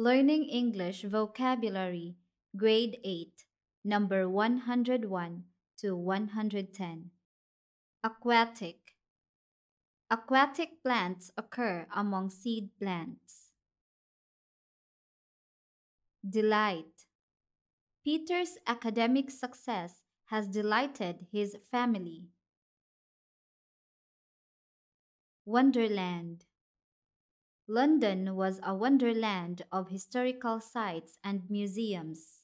Learning English Vocabulary, Grade 8, number 101 to 110. Aquatic. Aquatic plants occur among seed plants. Delight. Peter's academic success has delighted his family. Wonderland. London was a wonderland of historical sites and museums.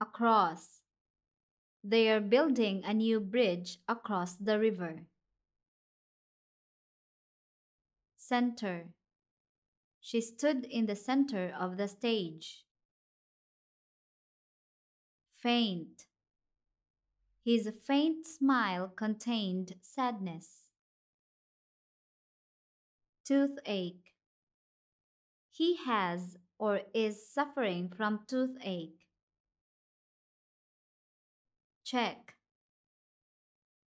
Across. They are building a new bridge across the river. Center. She stood in the center of the stage. Faint. His faint smile contained sadness. Toothache. He has or is suffering from toothache. Check.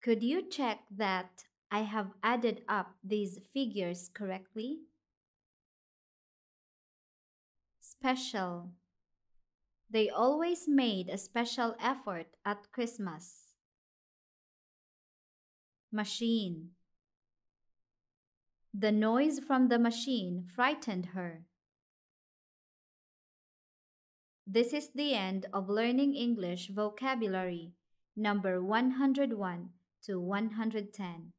Could you check that I have added up these figures correctly? Special. They always made a special effort at Christmas. Machine. The noise from the machine frightened her. This is the end of learning English vocabulary, number 101 to 110.